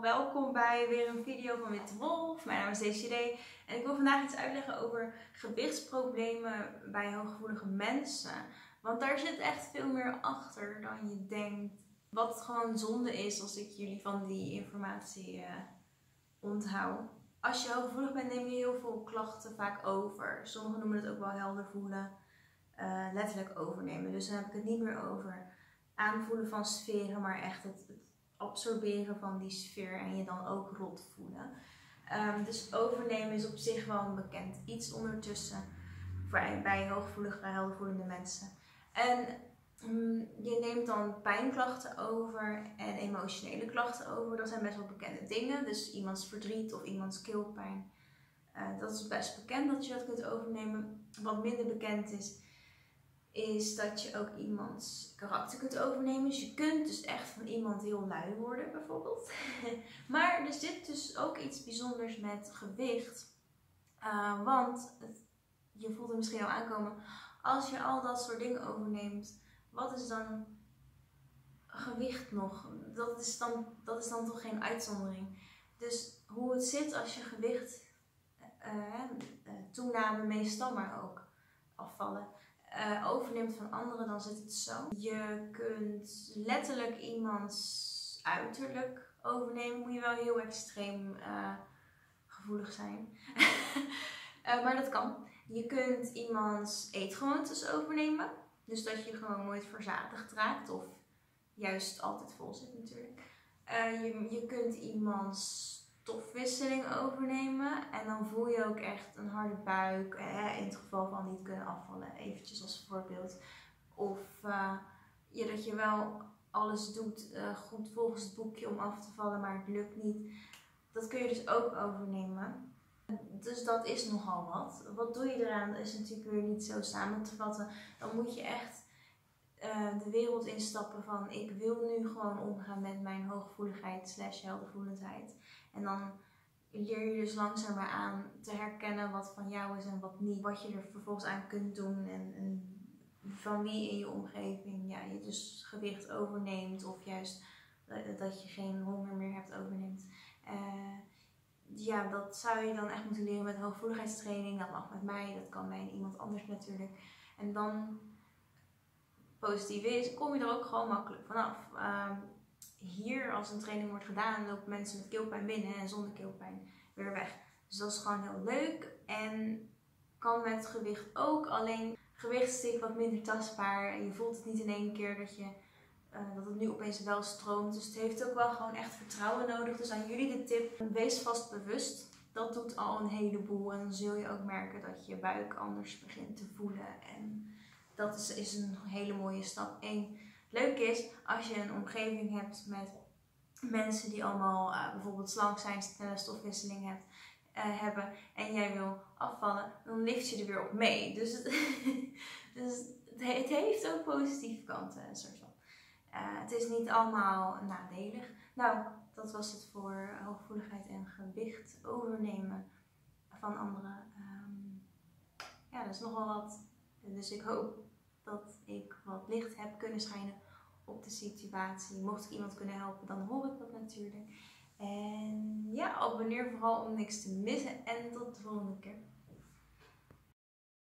welkom bij weer een video van Witte Wolf. Mijn naam is DCD en ik wil vandaag iets uitleggen over gewichtsproblemen bij hooggevoelige mensen. Want daar zit echt veel meer achter dan je denkt. Wat gewoon zonde is als ik jullie van die informatie uh, onthoud. Als je hooggevoelig bent neem je heel veel klachten vaak over. Sommigen noemen het ook wel helder voelen. Uh, letterlijk overnemen. Dus dan heb ik het niet meer over aanvoelen van sferen, maar echt het absorberen van die sfeer en je dan ook rot voelen. Um, dus overnemen is op zich wel een bekend iets ondertussen bij, bij hooggevoelige, heldervoelende mensen. En um, je neemt dan pijnklachten over en emotionele klachten over. Dat zijn best wel bekende dingen. Dus iemands verdriet of iemands keelpijn. Uh, dat is best bekend dat je dat kunt overnemen. Wat minder bekend is, is dat je ook iemands karakter kunt overnemen. Dus je kunt dus echt van iemand heel lui worden, bijvoorbeeld. maar er zit dus ook iets bijzonders met gewicht. Uh, want je voelt het misschien al aankomen. Als je al dat soort dingen overneemt, wat is dan gewicht nog? Dat is dan, dat is dan toch geen uitzondering. Dus hoe het zit als je gewicht uh, toename meestal maar ook afvallen uh, overneemt van anderen, dan zit het zo. Je kunt letterlijk iemands uiterlijk overnemen. Moet je wel heel extreem uh, gevoelig zijn. uh, maar dat kan. Je kunt iemands eetgewoontes overnemen. Dus dat je gewoon nooit verzadigd raakt of juist altijd vol zit natuurlijk. je, je kunt iemands stofwisseling overnemen. En dan voel je ook echt een harde buik. Hè, in het geval van niet kunnen afvallen, eventjes als voorbeeld. Of uh, dat je wel alles doet uh, goed volgens het boekje om af te vallen, maar het lukt niet. Dat kun je dus ook overnemen. Dus dat is nogal wat. Wat doe je eraan? Dat is natuurlijk weer niet zo samen te vatten. Dan moet je echt uh, de wereld instappen van ik wil nu gewoon omgaan met mijn hooggevoeligheid slash heldervoelendheid. En dan leer je dus langzaam maar aan te herkennen wat van jou is en wat niet. Wat je er vervolgens aan kunt doen en, van wie in je omgeving ja, je dus gewicht overneemt of juist dat je geen honger meer hebt overneemt. Uh, ja, dat zou je dan echt moeten leren met hooggevoeligheidstraining. Dat mag met mij, dat kan bij iemand anders natuurlijk. En dan positief is, kom je er ook gewoon makkelijk vanaf. Uh, hier, als een training wordt gedaan, lopen mensen met keelpijn binnen en zonder keelpijn weer weg. Dus dat is gewoon heel leuk. En kan met gewicht ook. Alleen gewicht is wat minder tastbaar. En je voelt het niet in één keer dat, je, uh, dat het nu opeens wel stroomt. Dus het heeft ook wel gewoon echt vertrouwen nodig. Dus aan jullie de tip, wees vast bewust. Dat doet al een heleboel. En dan zul je ook merken dat je buik anders begint te voelen. En dat is, is een hele mooie stap 1. Leuk is als je een omgeving hebt met mensen die allemaal uh, bijvoorbeeld slank zijn, stofwisseling hebt, uh, hebben en jij wil afvallen, dan lift je er weer op mee. Dus het, dus het, heeft ook positieve kanten. Een soort van. Uh, het is niet allemaal nadelig. Nou, dat was het voor hooggevoeligheid en gewicht overnemen van anderen. Um, ja, dat is nogal wat. Dus ik hoop dat ik wat licht heb kunnen schijnen op de situatie. Mocht ik iemand kunnen helpen, dan hoor ik dat natuurlijk. En ja, abonneer vooral om niks te missen. En tot de volgende keer.